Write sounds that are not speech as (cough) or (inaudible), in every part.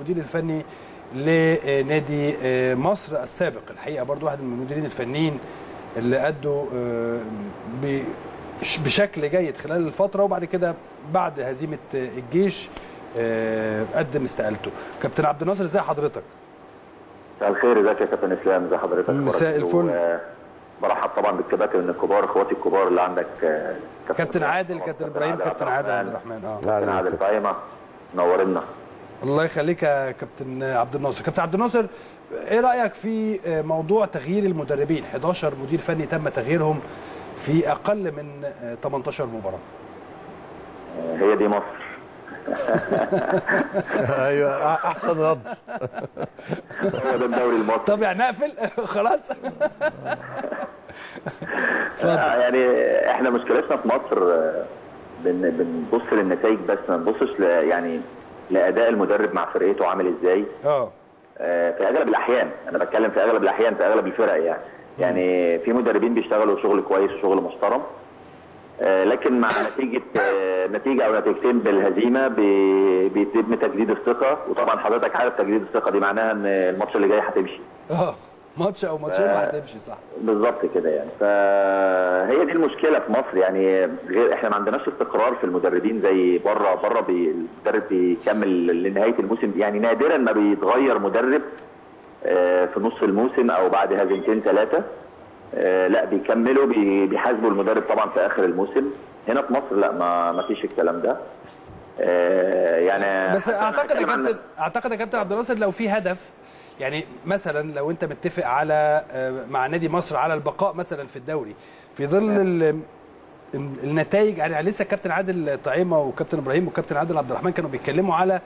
المدير الفني لنادي مصر السابق. الحقيقة برضو واحد من المديرين الفنيين اللي أدوا ب- بشكل جيد خلال الفترة وبعد كده بعد هزيمة الجيش قدم استقالته. كابتن عبد الناصر ازي حضرتك؟ مساء الخير. ازيك يا كابتن إسلام؟ ازي حضرتك؟ مساء الفل. و- برحب طبعا بالكباتن الكبار إخواتي الكبار اللي عندك آه، كابتن عادل كابتن إبراهيم كابتن عادل عبد الرحمن. آه. كابتن عادل قايمه نورنا. الله يخليك يا كابتن عبد الناصر. كابتن عبد الناصر إيه رأيك في موضوع تغيير المدربين؟ 11 مدير فني تم تغييرهم في أقل من 18 مباراة. هي دي مصر. (laughs) أيوه أحسن رد. هو ده الدوري المصري. طب يعني نقفل؟ (laughs) خلاص. آه، يعني إحنا مشكلتنا في مصر آه، بن- بنبص للنتائج بس ما بنبصش ل- يعني لأداء المدرب مع فرقته عامل إزاي. آه. آه، في أغلب الأحيان أنا بتكلم في أغلب الأحيان في أغلب الفرق يعني. يعني في مدربين بيشتغلوا شغل كويس وشغل محترم. آه، لكن مع نتيجة آه، نتيجة أو نتيجتين بالهزيمة بي- بيتم تجديد الثقة. وطبعا حضرتك عارف تجديد الثقة دي معناها إن الماتش اللي جاي هتمشي. آه. ماتش أو ماتشين وهتمشي صح. بالظبط كده يعني. فهي دي المشكلة في مصر يعني غير إحنا ما عندناش استقرار في المدربين زي بره. بره بي المدرب بيكمل لنهاية الموسم يعني نادرا ما بيتغير مدرب آه، في نص الموسم أو بعد هزيمتين ثلاثة لا بيكملوا بي- بيحاسبوا المدرب طبعا في آخر الموسم. هنا في مصر لا ما ما فيش الكلام ده. آه، يعني بس أعتقد يا كابتن أعتقد يا كابتن عبد الناصر لو في هدف يعني مثلا لو أنت متفق على آه، مع نادي مصر على البقاء مثلا في الدوري في ظل ال- النتائج يعني لسه كابتن عادل طعيمة وكابتن إبراهيم وكابتن عادل عبد الرحمن كانوا بيتكلموا على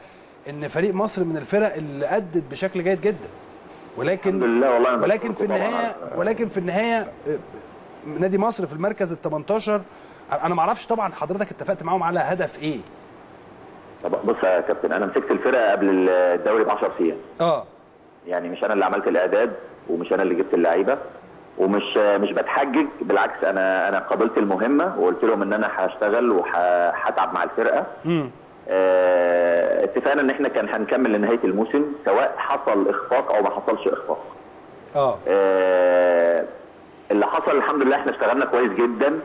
إن فريق مصر من الفرق اللي أدت بشكل جيد جدا. ولكن الحمد لله والله ولكن في النهاية ولكن في النهاية نادي مصر في المركز ال 18 أنا ما أعرفش طبعا حضرتك اتفقت معاهم على هدف إيه. طب بص يا كابتن أنا مسكت الفرقة قبل الدوري ب 10 أيام. آه. يعني مش أنا اللي عملت الإعداد ومش أنا اللي جبت اللعيبة ومش مش بتحجج بالعكس أنا أنا قابلت المهمة وقلت لهم إن أنا هشتغل وهتعب مع الفرقة. آه، اتفقنا إن إحنا كان هنكمل لنهاية الموسم سواء حصل إخفاق أو ما حصلش إخفاق. آه. آه، اللي حصل الحمد لله إحنا اشتغلنا كويس جدا.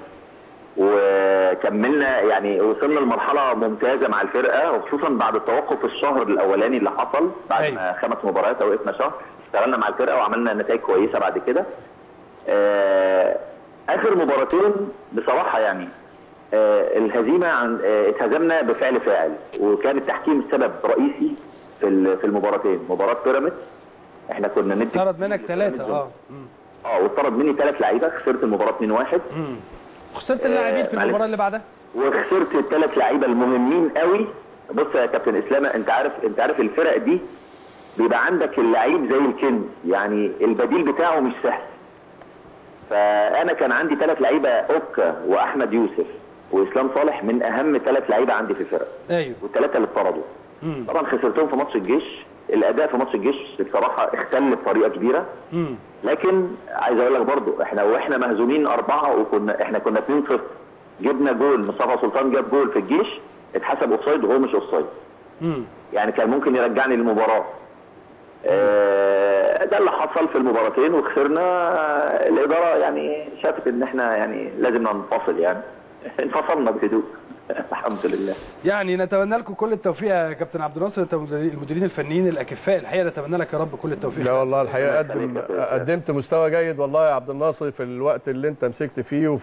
وكملنا يعني وصلنا لمرحلة ممتازة مع الفرقة وخصوصا بعد التوقف الشهر الأولاني اللي حصل بعد أيوة. ما خمس مباريات وقفنا شهر اشتغلنا مع الفرقة وعملنا نتائج كويسة بعد كده آه، آخر مباراتين بصراحة يعني آه، الهزيمة عن آه، اتهزمنا بفعل فاعل وكان التحكيم سبب رئيسي في في المباراتين مباراة بيراميدز إحنا كنا ندي طرد منك ثلاثة آه. آه واتطرد مني ثلاث لعيبة خسرت المباراة 2-1 مم. خسرت اللاعبين في معلش. المباراة اللي بعدها؟ وخسرت الثلاث لعيبة المهمين قوي. بص يا كابتن إسلام أنت عارف أنت عارف الفرق دي بيبقى عندك اللعيب زي الكنز يعني البديل بتاعه مش سهل. فأنا كان عندي ثلاث لعيبة أوكا وأحمد يوسف وإسلام صالح من أهم ثلاث لعيبة عندي في الفرقه أيوه. والثلاثة اللي اتطردوا. طبعا خسرتهم في ماتش الجيش. الأداء في ماتش الجيش بصراحة اختل بطريقة كبيرة. لكن عايز أقول لك برضو إحنا وإحنا مهزومين أربعة وكنا إحنا كنا 2 0 جبنا جول مصطفى سلطان جاب جول في الجيش اتحسب أوفسايد وهو مش أوفسايد. يعني كان ممكن يرجعني للمباراة. آه، ده اللي حصل في المباراتين وخسرنا. الإدارة يعني شافت إن إحنا يعني لازم ننفصل يعني. (laughs) انفصلنا بهدوء. (laughs) الحمد لله. يعني نتمنى لكم كل التوفيق يا كابتن عبد الناصر انت المديرين الفنيين الأكفاء. الحقيقة نتمنى لك يا رب كل التوفيق. لا والله الحقيقة قدم. قدمت مستوى جيد والله يا عبد الناصر في الوقت اللي انت مسكت فيه وفي